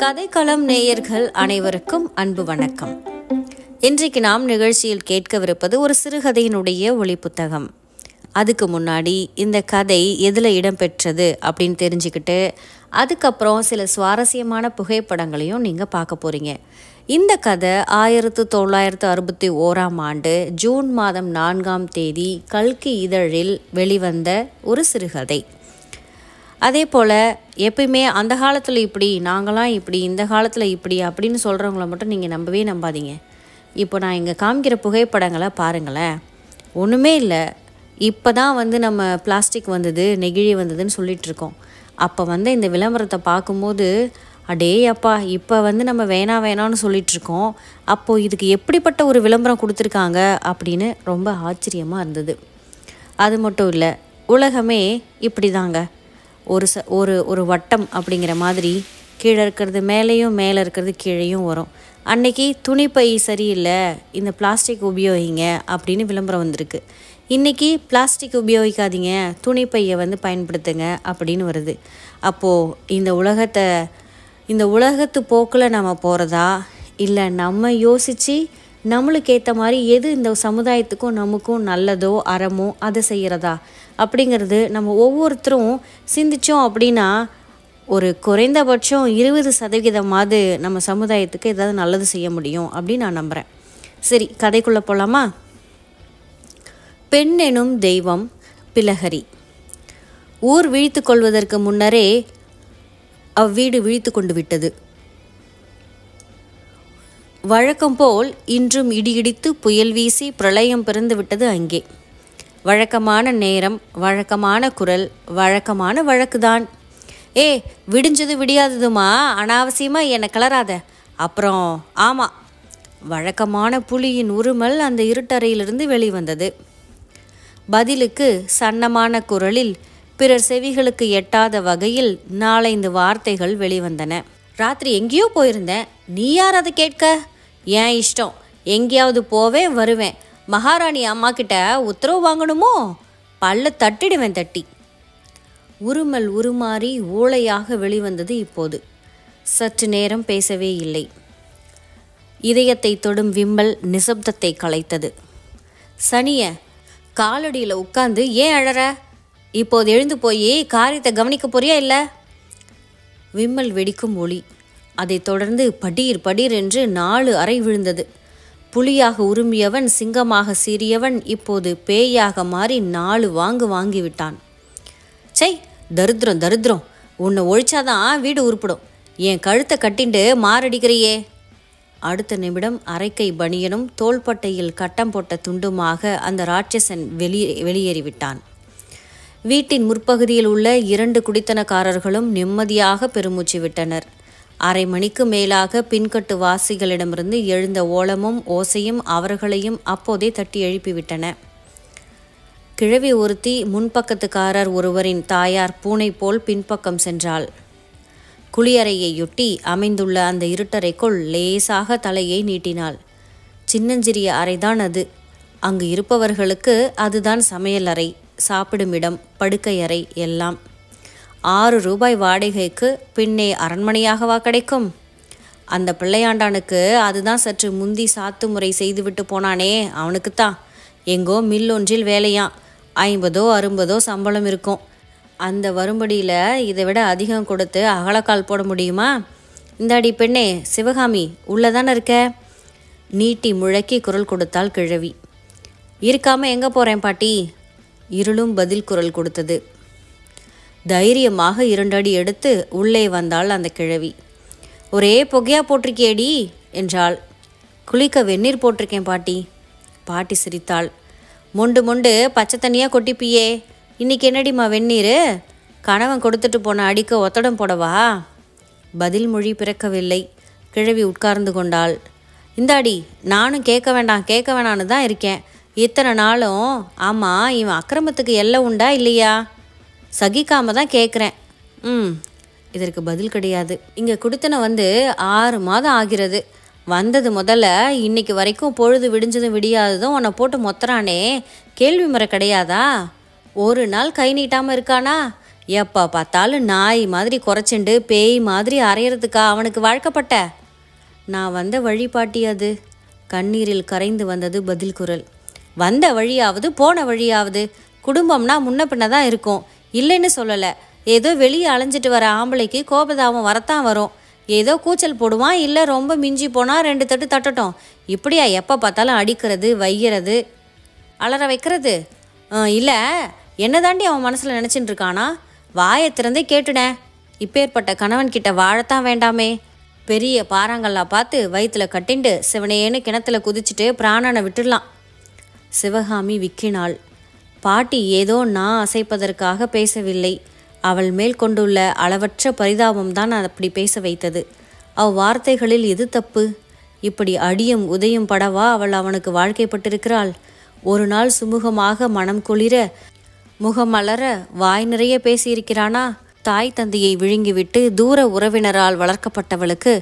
கதைக்களம் நேயர்கள் அனைவருக்கும் அன்பு வணக்கம். இன்றைக்கு நாம் நிகழ்ச்சியில் கேட்கவிருப்பது ஒரு சிறுகதையினுடைய ஒளி புத்தகம் அதுக்கு முன்னாடி இந்த கதை எதில் இடம்பெற்றது அப்படின்னு தெரிஞ்சுக்கிட்டு அதுக்கப்புறம் சில சுவாரஸ்யமான புகைப்படங்களையும் நீங்கள் பார்க்க போகிறீங்க இந்த கதை ஆயிரத்து தொள்ளாயிரத்து அறுபத்தி ஓராம் ஆண்டு ஜூன் மாதம் நான்காம் தேதி கல்கி இதழில் வெளிவந்த ஒரு சிறுகதை. அதே போல் எப்பயுமே அந்த காலத்தில் இப்படி நாங்களாம் இப்படி இந்த காலத்தில் இப்படி அப்படின்னு சொல்கிறவங்கள மட்டும் நீங்கள் நம்பவே நம்பாதீங்க. இப்போ நான் இங்கே காமிக்கிற புகைப்படங்களை பாருங்களேன். ஒன்றுமே இல்லை. இப்போ தான் வந்து நம்ம பிளாஸ்டிக் வந்தது நெகிழி வந்ததுன்னு சொல்லிகிட்ருக்கோம் அப்போ வந்து இந்த விளம்பரத்தை பார்க்கும்போது அடே அப்பா இப்போ வந்து நம்ம வேணாம் வேணாம்னு சொல்லிகிட்ருக்கோம் அப்போது இதுக்கு எப்படிப்பட்ட ஒரு விளம்பரம் கொடுத்துருக்காங்க அப்படின்னு ரொம்ப ஆச்சரியமாக இருந்தது. அது மட்டும் இல்லை உலகமே இப்படி தாங்க ஒரு ச ஒரு ஒரு வட்டம் அப்படிங்கிற மாதிரி கீழே இருக்கிறது மேலேயும் மேலே இருக்கிறது கீழேயும் வரும். அன்னைக்கு துணிப்பை சரியில்லை இந்த பிளாஸ்டிக் உபயோகிங்க அப்படின்னு விளம்பரம் வந்திருக்கு. இன்றைக்கி பிளாஸ்டிக் உபயோகிக்காதீங்க துணிப்பையை வந்து பயன்படுத்துங்க அப்படின்னு வருது. அப்போது இந்த உலகத்தை இந்த உலகத்து போக்கில் நம்ம போகிறதா இல்லை நம்ம யோசித்து நம்மளுக்கு ஏற்ற மாதிரி எது இந்த சமுதாயத்துக்கும் நமக்கும் நல்லதோ அறமோ அதை செய்கிறதா அப்படிங்கிறது நம்ம ஒவ்வொருத்தரும் சிந்திச்சோம் அப்படின்னா ஒரு குறைந்தபட்சம் இருபது சதவிகிதமாவது நம்ம சமுதாயத்துக்கு ஏதாவது நல்லது செய்ய முடியும் அப்படின்னு நான் நம்புகிறேன் சரி கதைக்குள்ளே போகலாமா பெண் எனும் தெய்வம் பிலகரி ஊர் விழித்து கொள்வதற்கு முன்னரே அவ்வீடு விழித்து கொண்டு விட்டது. வழக்கம் போல் இன்றும் இடியிடித்து புயல் வீசி பிரளயம் பிறந்து விட்டது அங்கே. வழக்கமான நேரம் வழக்கமான குரல் வழக்கமான வழக்குதான். ஏ விடிஞ்சது விடியாததுமா? அனாவசியமாக என்னை கிளறாத. அப்புறம் ஆமாம் வழக்கமான புலியின் உருமல் அந்த இருட்டறையிலிருந்து வெளிவந்தது. பதிலுக்கு சன்னமான குரலில் பிறர் செவிகளுக்கு எட்டாத வகையில் நாலைந்து வார்த்தைகள் வெளிவந்தன. ராத்திரி எங்கேயோ போயிருந்தேன். நீ யார் அதை கேட்க? ஏன் இஷ்டம். எங்கேயாவது போவேன் வருவேன். மகாராணி அம்மா கிட்ட உத்தரவு வாங்கணுமோ? பல்ல தட்டிடுவேன் தட்டி. உருமல் உருமாறி ஊழையாக வெளிவந்தது இப்போது. சற்று நேரம் பேசவே இல்லை. இதயத்தை தொடும் விம்மல் நிசப்தத்தை கலைத்தது. சனிய காலடியில் உட்காந்து ஏன் அழற? இப்போது எழுந்து போய் காரியத்தை கவனிக்க போறியா இல்லை? விம்மல் வெடிக்கும் ஒளி. அதைத் தொடர்ந்து படீர் படீர் என்று நாலு அறை விழுந்தது. புலியாக உருமியவன் சிங்கமாக சீறியவன் இப்போது பேயாக மாறி நாலு வாங்கு வாங்கிவிட்டான். சை தரித்திரம் தரித்திரம். உன்னை ஒழிச்சாதான் வீடு உருப்பிடும். என் கழுத்தை கட்டிண்டு மாரடிக்கிறியே. அடுத்த நிமிடம் அரைக்கை பனியனும் தோள்பட்டையில் கட்டம் போட்ட துண்டுமாக அந்த ராட்சசன் வெளியே வெளியேறிவிட்டான். வீட்டின் முற்பகுதியில் உள்ள இரண்டு குடித்தனக்காரர்களும் நிம்மதியாக பெருமூச்சு விட்டனர். அரை மணிக்கு மேலாக பின்கட்டு வாசிகளிடமிருந்து எழுந்த ஓலமும் ஓசையும் அவர்களையும் அப்போதே தட்டி எழுப்பிவிட்டன. கிழவி ஒருத்தி முன்பக்கத்துக்காரர் ஒருவரின் தாயார் பூனை போல் பின்பக்கம் சென்றாள். குளியறையையொட்டி அமைந்துள்ள அந்த இருட்டறைக்குள் லேசாக தலையை நீட்டினாள். சின்னஞ்சிறிய அறைதான் அது. அங்கு இருப்பவர்களுக்கு அதுதான் சமையல் அறை சாப்பிடுமிடம் படுக்கையறை எல்லாம். ஆறு ரூபாய் வாடகைக்கு பின்னே அரண்மனையாகவா கிடைக்கும்? அந்த பிள்ளையாண்டானுக்கு அதுதான் சற்று முந்தி சாத்து முறை செய்துவிட்டு போனானே அவனுக்குத்தான். எங்கோ மில் ஒன்றில் வேலையாம் ஐம்பதோ அறுபதோ சம்பளம் இருக்கும். அந்த வரும்படியில் இதை விட அதிகம் கொடுத்து அகலக்கால் போட முடியுமா? இந்தாடி பெண்ணே சிவகாமி உள்ளதான இருக்க? நீட்டி முழக்கி குரல் கொடுத்தாள் கிழவி. இருக்காமல் எங்கே போகிறேன் பாட்டி? இருளும் பதில் குரல் கொடுத்தது. தைரியமாக இரண்டடி எடுத்து உள்ளே வந்தாள் அந்த கிழவி. ஒரே புகையா போட்டிருக்கேடி என்றாள். குளிக்க வெந்நீர் போட்டிருக்கேன் பாட்டி பாட்டி சிரித்தாள். மொண்டு மொண்டு பச்சை தண்ணியாக கொட்டிப்பியே. இன்னைக்கு என்னடிம்மா வெந்நீர்? கணவன் கொடுத்துட்டு போன அடிக்க ஒத்தடம் போடவா? பதில் மொழி பிறக்கவில்லை. கிழவி உட்கார்ந்து கொண்டாள். இந்தாடி நானும் கேட்க வேண்டாம் கேட்க வேணான்னு தான் இருக்கேன். இத்தனை நாளும் ஆமாம் இவன் அக்கிரமத்துக்கு எல்லை உண்டா இல்லையா? சகிக்காம தான் கேட்குறேன் ம் இதற்கு பதில் கிடையாது. இங்கே கொடுத்தன வந்து ஆறு மாதம் ஆகிறது. வந்தது முதல்ல இன்னைக்கு வரைக்கும் பொழுது விடிஞ்சதும் விடியாததும் உன்னை போட்டு மொத்தறானே. கேள்வி முறை கிடையாதா? ஒரு நாள் கை நீட்டாமல் இருக்கானா? எப்போ பார்த்தாலும் நாய் மாதிரி குறைச்சிண்டு பேய் மாதிரி அரையிறதுக்கா அவனுக்கு வாழ்க்கப்பட்ட? நான் வந்த வழிபாட்டி அது. கண்ணீரில் கரைந்து வந்தது பதில் குரல். வந்த வழியாவது போன வழியாவது. குடும்பம்னா முன்ன பின்ன தான் இருக்கும். இல்லைன்னு சொல்லலை. ஏதோ வெளியே அலைஞ்சிட்டு வர ஆம்பளைக்கு கோபதாபம் வரத்தான் வரும். ஏதோ கூச்சல் போடுவான் இல்லை ரொம்ப மிஞ்சி போனால் ரெண்டு தட்டு தட்டட்டும். இப்படியா எப்போ பார்த்தாலும் அடிக்கிறது வைகிறது அலற வைக்கிறது? இல்லை. என்ன தாண்டி அவன் மனசில் நினச்சிட்டு இருக்கானா? வாயை திறந்தே கேட்டுடேன் இப்பேற்பட்ட கணவன் கிட்ட வாழத்தான் வேண்டாமே. பெரிய பாறாங்கல்லாம் பார்த்து வயிற்றுல கட்டிண்டு சிவனேன்னு கிணத்துல குதிச்சுட்டு பிராணனை விட்டுடலாம். சிவகாமி விக்கினாள். பாட்டி ஏதோ நான் அசைப்பதற்காக பேசவில்லை. அவள் மேல் கொண்டுள்ள அளவற்ற பரிதாபம்தான் அப்படி பேச வைத்தது. அவ்வார்த்தைகளில் எது தப்பு? இப்படி அடியும் உதயம் படவா அவள் அவனுக்கு வாழ்க்கைப்பட்டிருக்கிறாள்? ஒரு நாள் சுமூகமாக மனம் குளிர முகமலர வாய் நிறைய பேசியிருக்கிறானா? தாய் தந்தையை விழுங்கிவிட்டு தூர உறவினரால் வளர்க்கப்பட்டவளுக்கு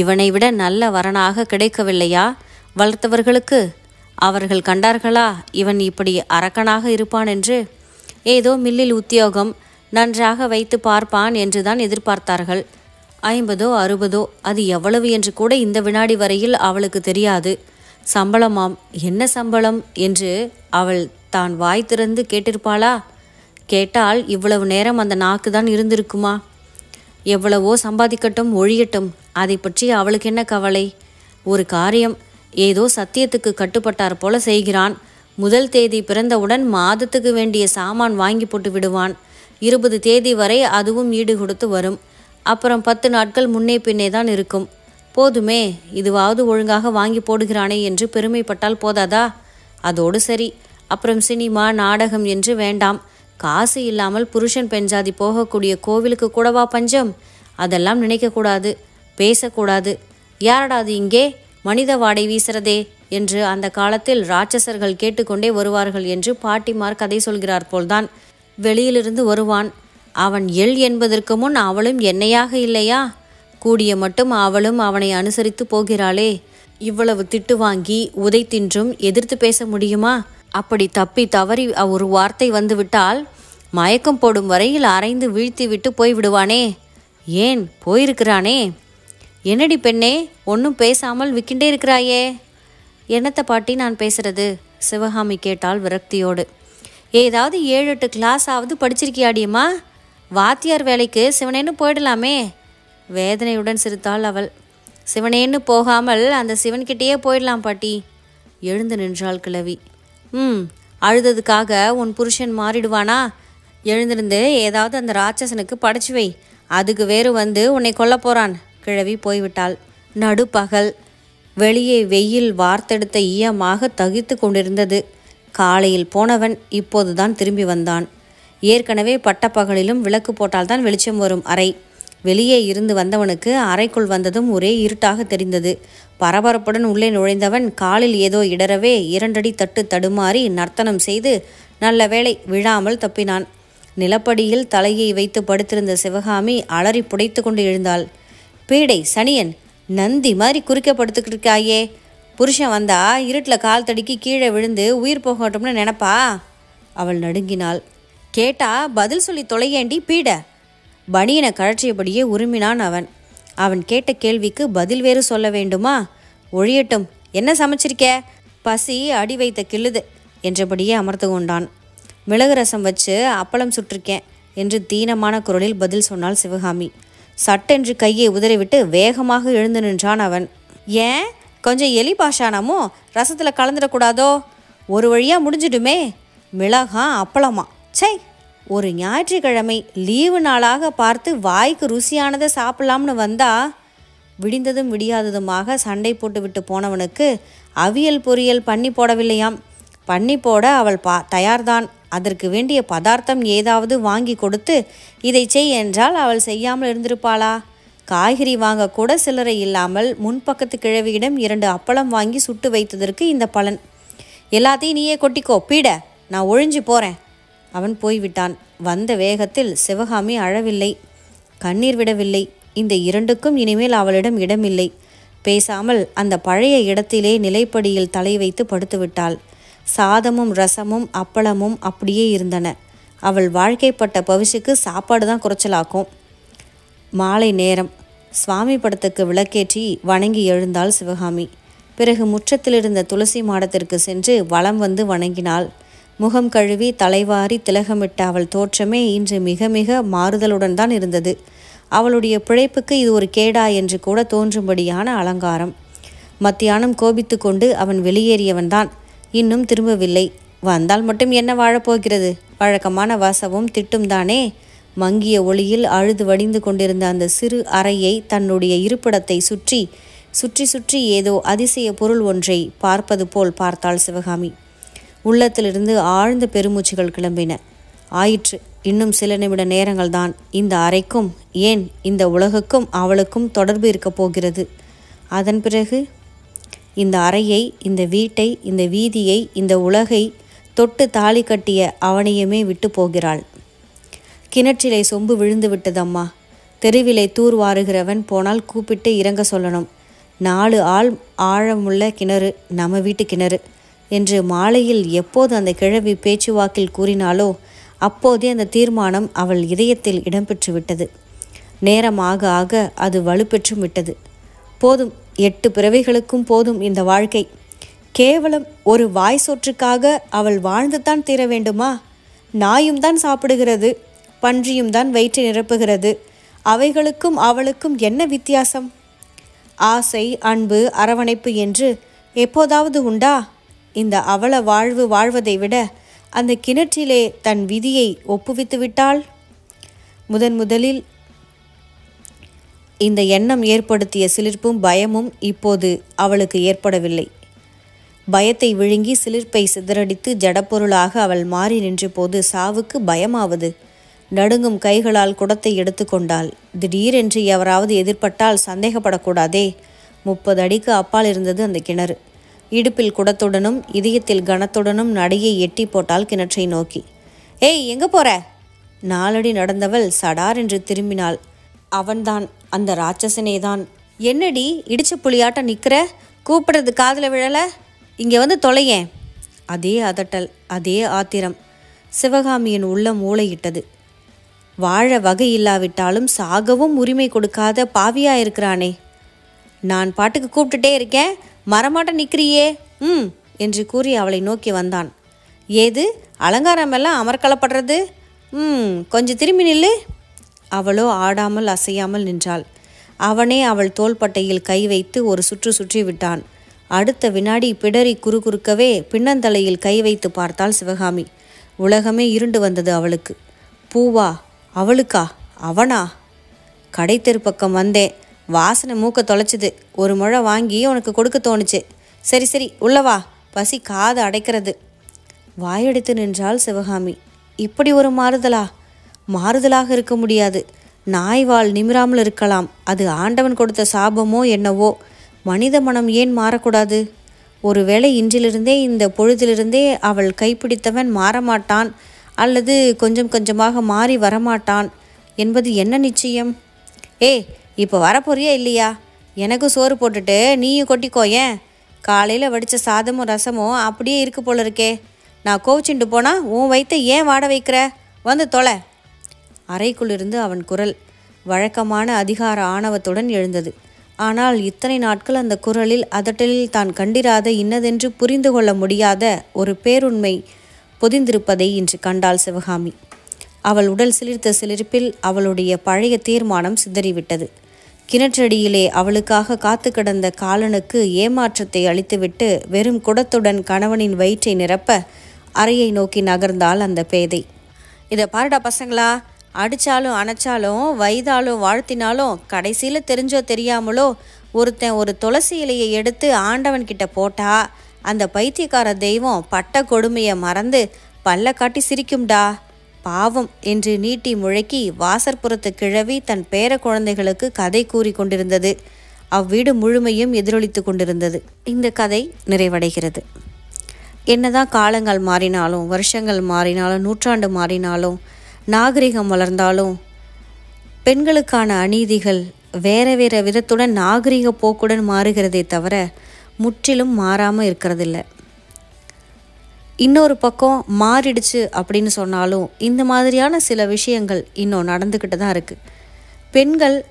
இவனை விட நல்ல வரனாக கிடைக்கவில்லையா? வளர்த்தவர்களுக்கு அவர்கள் கண்டார்களா? இவன் இப்படி அரக்கனாக இருப்பான் என்று? ஏதோ மில்லில் உத்தியோகம் நன்றாக வைத்து பார்ப்பான் என்றுதான் எதிர்பார்த்தார்கள். ஐம்பதோ அறுபதோ அது எவ்வளவு என்று கூட இந்த வினாடி வரையில் அவளுக்கு தெரியாது. சம்பளமாம் என்ன சம்பளம் என்று அவள் தான் வாய் திறந்து கேட்டிருப்பாளா? கேட்டால் இவ்வளவு நேரம் அந்த நாக்கு தான் இருந்திருக்குமா? எவ்வளவோ சம்பாதிக்கட்டும் ஒழியட்டும் அதை பற்றி அவளுக்கு என்ன கவலை? ஒரு காரியம் ஏதோ சத்தியத்துக்கு கட்டுப்பட்டார் போல செய்கிறான். முதல் தேதி பிறந்தவுடன் மாதத்துக்கு வேண்டிய சாமான் வாங்கி போட்டு விடுவான். இருபது தேதி வரை அதுவும் ஈடு கொடுத்து வரும். அப்புறம் பத்து நாட்கள் முன்னே பின்னே தான் இருக்கும். போதுமே இதுவாவது ஒழுங்காக வாங்கி போடுகிறானே என்று பெருமைப்பட்டால் போதாதா? அதோடு சரி. அப்புறம் சினிமா நாடகம் என்று வேண்டாம். காசு இல்லாமல் புருஷன் பெண்ஜாதி போகக்கூடிய கோவிலுக்கு கூடவா பஞ்சம்? அதெல்லாம் நினைக்கக்கூடாது. பேசக்கூடாது. யாரடா அது இங்கே? மனித வாடை வீசுறதே என்று அந்த காலத்தில் ராட்சசர்கள் கேட்டுக்கொண்டே வருவார்கள் என்று பாட்டிமார் கதை சொல்கிறார் போல்தான். வெளியிலிருந்து வருவான் அவன் எள் என்பதற்கு முன் அவளும் என்னையாக இல்லையா? கூடிய மட்டும் அவளும் அவனை அனுசரித்து போகிறாளே. இவ்வளவு திட்டு வாங்கி உதை தின்றும் எதிர்த்து பேச முடியுமா? அப்படி தப்பி தவறி ஒரு வார்த்தை வந்துவிட்டால் மயக்கம் போடும் வரையில் அரைந்து வீழ்த்தி விட்டு போய்விடுவானே. ஏன்? போயிருக்கிறானே. என்னடி பெண்ணே ஒன்றும் பேசாமல் விற்கின்றே இருக்கிறாயே? என்னத்தை பாட்டி நான் பேசுறது? சிவகாமி கேட்டாள் விரக்தியோடு. ஏதாவது ஏழு எட்டு கிளாஸ் ஆவது படிச்சிருக்கியாடியம்மா? வாத்தியார் வேலைக்கு சிவனேன்னு போயிடலாமே. வேதனையுடன் சிரித்தாள் அவள். சிவனேன்னு போகாமல் அந்த சிவன்கிட்டயே போயிடலாம் பாட்டி. எழுந்து நின்றாள் கிழவி. ம் அழுததுக்காக உன் புருஷன் மாறிடுவானா? எழுந்திருந்து ஏதாவது அந்த ராட்சசனுக்கு படைச்சு வை. அதுக்கு வேறு வந்து உன்னை கொல்ல போகிறான் கிழவி போய்விட்டாள். நடுப்பகல். வெளியே வெயில் வார்த்தெடுத்த ஈயமாக தகித்து கொண்டிருந்தது. காலையில் போனவன் இப்போதுதான் திரும்பி வந்தான். ஏற்கனவே பட்டப்பகலிலும் விளக்கு போட்டால்தான் வெளிச்சம் வரும் அறை. வெளியே இருந்து வந்தவனுக்கு அறைக்குள் வந்ததும் ஒரே இருட்டாக தெரிந்தது. பரபரப்புடன் உள்ளே நுழைந்தவன் காலில் ஏதோ இடரவே இரண்டடி தட்டு தடுமாறி நர்த்தனம் செய்து நல்ல வேளை விழாமல் தப்பினான். நிலப்படியில் தலையை வைத்து படுத்திருந்த சிவகாமி அலறி புடைத்து கொண்டு எழுந்தாள். பீடை சனியன் நந்தி மாதிரி குறுக்க படுத்துக்கிட்டு இருக்காயே புருஷன் வந்தா இருட்டில் கால் தடுக்கி கீழே விழுந்து உயிர் போகட்டும்னு நினப்பா? அவள் நடுங்கினாள். கேட்டா பதில் சொல்லி தொலையேண்டி பீட. பனியனை கழற்றியபடியே உருமினான் அவன். அவன் கேட்ட கேள்விக்கு பதில் வேறு சொல்ல வேண்டுமா? ஒழியட்டும் என்ன சமைச்சிருக்க? பசி அடி வைத்த கிள்ளுது என்றபடியே அமர்ந்து கொண்டான். மிளகு ரசம் வச்சு அப்பளம் சுட்டிருக்கேன் என்று தீனமான குரலில் பதில் சொன்னாள் சிவகாமி. சட்டென்று கையை உதறிவிட்டு வேகமாக எழுந்து நின்றான் அவன். ஏன்? கொஞ்சம் எலி பாஷானாமோ? ரசத்தில் கலந்துடக்கூடாதோ? ஒரு வழியாக முடிஞ்சிடுமே? மிளகா அப்பளமா? சை ஒரு ஞாயிற்றுக்கிழமை லீவு நாளாக பார்த்து வாய்க்கு ருசியானதை சாப்பிடலாம்னு வந்தா? விடிந்ததும் விடியாததுமாக சண்டை போட்டுவிட்டு போனவனுக்கு அவியல் பொரியல் பண்ணி போடவில்லையாம். பண்ணி போட அவள் பா தயார்தான். அதற்கு வேண்டிய பதார்த்தம் ஏதாவது வாங்கி கொடுத்து இதை செய் என்றால் அவள் செய்யாமல் இருந்திருப்பாளா? காய்கறி வாங்கக்கூட சிலரை சில்லறை இல்லாமல் முன்பக்கத்து கிழவியிடம் இரண்டு அப்பளம் வாங்கி சுட்டு வைத்ததற்கு இந்த பலன். எல்லாத்தையும் நீயே கொட்டிக்கோ பீட. நான் ஒழிஞ்சு போகிறேன் அவன் போய்விட்டான். வந்த வேகத்தில் சிவகாமி அழவில்லை. கண்ணீர் விடவில்லை. இந்த இரண்டுக்கும் இனிமேல் அவளிடம் இடமில்லை. பேசாமல் அந்த பழைய இடத்திலே நிலைப்படியில் தலை வைத்து படுத்துவிட்டாள். சாதமும் ரசமும் அப்பளமும் அப்படியே இருந்தன. அவள் வாழ்க்கைப்பட்ட பவிஷுக்கு சாப்பாடு தான் குறைச்சலாக்கும். மாலை நேரம். சுவாமி படத்துக்கு விளக்கேற்றி வணங்கி எழுந்தாள் சிவகாமி. பிறகு முற்றத்திலிருந்த துளசி மாடத்திற்கு சென்று வலம் வந்து வணங்கினாள். முகம் கழுவி தலைவாரி திலகமிட்ட அவள் தோற்றமே இன்று மிக மிக மாறுதலுடன் தான் இருந்தது. அவளுடைய பிழைப்புக்கு இது ஒரு கேடா என்று கூட தோன்றும்படியான அலங்காரம். மத்தியானம் கோபித்து கொண்டு அவன் வெளியேறியவன்தான். இன்னும் திரும்பவில்லை. வந்தால் மட்டும் என்ன வாழப்போகிறது? வழக்கமான வாசவும் திட்டும் தானே? மங்கிய ஒளியில் அழுது வடிந்து கொண்டிருந்த அந்த சிறு அறையை தன்னுடைய இருப்பிடத்தை சுற்றி சுற்றி சுற்றி ஏதோ அதிசய பொருள் ஒன்றை பார்ப்பது போல் பார்த்தாள் சிவகாமி. உள்ளத்திலிருந்து ஆழ்ந்த பெருமூச்சுகள் கிளம்பின. ஆயிற்று இன்னும் சில நிமிட நேரங்கள்தான் இந்த அறைக்கும் ஏன் இந்த உலகுக்கும் அவளுக்கும் தொடர்பு இருக்கப் போகிறது? அதன் பிறகு? இந்த அறையை இந்த வீட்டை இந்த வீதியை இந்த உலகை தொட்டு தாலி கட்டிய அவனையுமே விட்டு போகிறாள். கிணற்றிலே சொம்பு விழுந்து விட்டதம்மா. தெருவிலே தூர் வாருகிறவன் போனால் கூப்பிட்டு இறங்க சொல்லணும். நாலு ஆள் ஆழமுள்ள கிணறு நம்ம வீட்டு கிணறு என்று மாலையில் எப்போது அந்த கிழவி பேச்சுவாக்கில் கூறினாலோ அப்போதே அந்த தீர்மானம் அவள் இதயத்தில் இடம்பெற்று விட்டது. நேரம் ஆக ஆக அது வலுப்பெற்றும் விட்டது. போதும் எட்டு பிறவைகளுக்கும் போதும் இந்த வாழ்க்கை. கேவலம் ஒரு வாய் சொற்றுக்காக அவள் வாழ்ந்துதான் தீர வேண்டுமா? நாயும் தான் சாப்பிடுகிறது பன்றியும் தான் வயிற்றை நிரப்புகிறது அவைகளுக்கும் அவளுக்கும் என்ன வித்தியாசம்? ஆசை அன்பு அரவணைப்பு என்று எப்போதாவது உண்டா? இந்த அவள வாழ்வு வாழ்வதை விட அந்த கிணற்றிலே தன் விதியை ஒப்புவித்து விட்டாள் முதன் முதலில் இந்த எண்ணம் ஏற்படுத்திய சிலிர்ப்பும் பயமும் இப்போது அவளுக்கு ஏற்படவில்லை. பயத்தை விழுங்கி சிலிர்ப்பை சிதறடித்து ஜடப்பொருளாக அவள் மாறி நின்றபோது சாவுக்கு பயமாவது. நடுங்கும் கைகளால் குடத்தை எடுத்துக்கொண்டாள் திடீரென்று எவராவது எதிர்பட்டால் சந்தேகப்படக்கூடாதே. முப்பது அடிக்கு அப்பால் இருந்தது அந்த கிணறு. இடுப்பில் குடத்துடனும் இதயத்தில் கனத்துடனும் நடையை எட்டி போட்டால் கிணற்றை நோக்கி. ஏய் எங்கே போற? நாலடி நடந்தவள் சடார் என்று திரும்பினாள். அவன்தான் அந்த ராட்சசனே தான் என்னடி இடிச்ச புலியாட்டம் நிற்கிற கூப்பிடுறது காதில் விழலை? இங்கே வந்து தொலையேன் அதே அதட்டல் அதே ஆத்திரம். சிவகாமியின் உள்ளம் மூளையிட்டது வாழ வகை இல்லாவிட்டாலும் சாகவும் உரிமை கொடுக்காத பாவியா இருக்கிறானே. நான் பாட்டுக்கு கூப்பிட்டுட்டே இருக்கேன் மரமாட்ட நிற்கிறியே ம் என்று கூறி அவளை நோக்கி வந்தான். ஏது அலங்காரமெல்லாம் அமர்க்கலப்படுறது ம் கொஞ்சம் திரும்பி நில்லு. அவளோ ஆடாமல் அசையாமல் நின்றாள். அவனே அவள் தோள்பட்டையில் கை வைத்து ஒரு சுற்று சுற்றி விட்டான். அடுத்த வினாடி பிடரி குறுகுறுக்கவே பின்னந்தலையில் கை வைத்து பார்த்தாள் சிவகாமி. உலகமே இருண்டு வந்தது அவளுக்கு. பூவா அவளுக்கா அவனா? கடைத்தெரு பக்கம் வந்தேன். வாசனை மூக்க தொலைச்சுது. ஒரு முழை வாங்கி உனக்கு கொடுக்க தோணுச்சு. சரி சரி உள்ளவா பசி காது அடைக்கிறது. வாயடித்து நின்றாள் சிவகாமி. இப்படி ஒரு மாறுதலா? மாறுதலாக இருக்க முடியாது. நாய் வால் நிமிராமல் இருக்கலாம். அது ஆண்டவன் கொடுத்த சாபமோ என்னவோ? மனித மனம் ஏன் மாறக்கூடாது? ஒருவேளை இன்றிலிருந்தே இந்த பொழுதிலிருந்தே அவள் கைப்பிடித்தவன் மாறமாட்டான் அல்லது கொஞ்சம் கொஞ்சமாக மாறி வரமாட்டான் என்பது என்ன நிச்சயம்? ஏ இப்போ வரப்போறியா இல்லையா? எனக்கும் சோறு போட்டுட்டு நீயும் கொட்டிக்கோ ஏன்? காலையில் வடித்த சாதமும் ரசமும் அப்படியே இருக்கு போல இருக்கே. நான் கோவிச்சுண்டு போனால் உன் வயிற்ற ஏன் வாட வைக்கிற? வந்து தொலை. அறைக்குள்ளிருந்து அவன் குரல் வழக்கமான அதிகார ஆணவத்துடன் எழுந்தது. ஆனால் இத்தனை நாட்கள் அந்த குரலில் அதட்டலில் தான் கண்டிராத இன்னதென்று புரிந்து கொள்ள முடியாத ஒரு பேருண்மை பொதிந்திருப்பதை இன்று கண்டாள் சிவகாமி. அவள் உடல் சிலிர்த்த சிலிர்ப்பில் அவளுடைய பழைய தீர்மானம் சிதறிவிட்டது. கிணற்றடியிலே அவளுக்காக காத்து கிடந்த காலனுக்கு ஏமாற்றத்தை அளித்துவிட்டு வெறும் குடத்துடன் கணவனின் வயிற்றை நிரப்ப அறையை நோக்கி நகர்ந்தாள் அந்த பேதை. இதை பாருடா பசங்களா அடித்தாலும் அணைச்சாலும் வயதாலும் வாழ்த்தினாலும் கடைசியில் தெரிஞ்சோ தெரியாமலோ ஒருத்தன் ஒரு துளசி இலையை எடுத்து ஆண்டவன்கிட்ட போட்டா அந்த பைத்தியக்கார தெய்வம் பட்ட கொடுமையை மறந்து பல்ல காட்டி சிரிக்கும்டா. பாவம் என்று நீட்டி முழக்கி வாசற்புறத்து கிழவி தன் பேர குழந்தைகளுக்கு கதை கூறி கொண்டிருந்தது. அவ்வீடு முழுமையும் எதிரொலித்து கொண்டிருந்தது. இந்த கதை நிறைவடைகிறது. என்னதான் காலங்கள் மாறினாலும் வருஷங்கள் மாறினாலும் நூற்றாண்டு மாறினாலும் நாகரிகம் வளர்ந்தாலும் பெண்களுக்கான அநீதிகள் வேற வேற விதத்துடன் நாகரிக போக்குடன் மாறுகிறதே தவிர முற்றிலும் மாறாமல் இருக்கிறதில்ல. இன்னொரு பக்கம் மாறிடுச்சு அப்படின்னு சொன்னாலும் இந்த மாதிரியான சில விஷயங்கள் இன்னும் நடந்துக்கிட்டு தான் இருக்குது பெண்கள்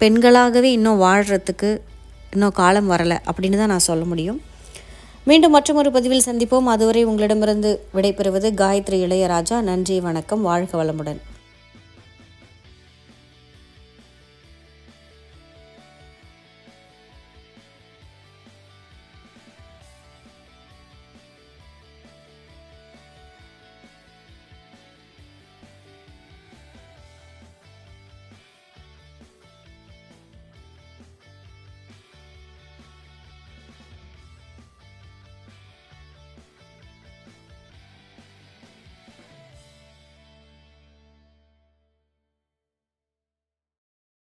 பெண்களாகவே இன்னும் வாழ்கிறதுக்கு இன்னும் காலம் வரலை அப்படின்னு தான் நான் சொல்ல முடியும். மீண்டும் மற்றொரு பதிவில் சந்திப்போம். அதுவரை உங்களிடமிருந்து விடைபெறுவது காயத்ரி இளையராஜா. நன்றி வணக்கம். வாழ்க வளமுடன்.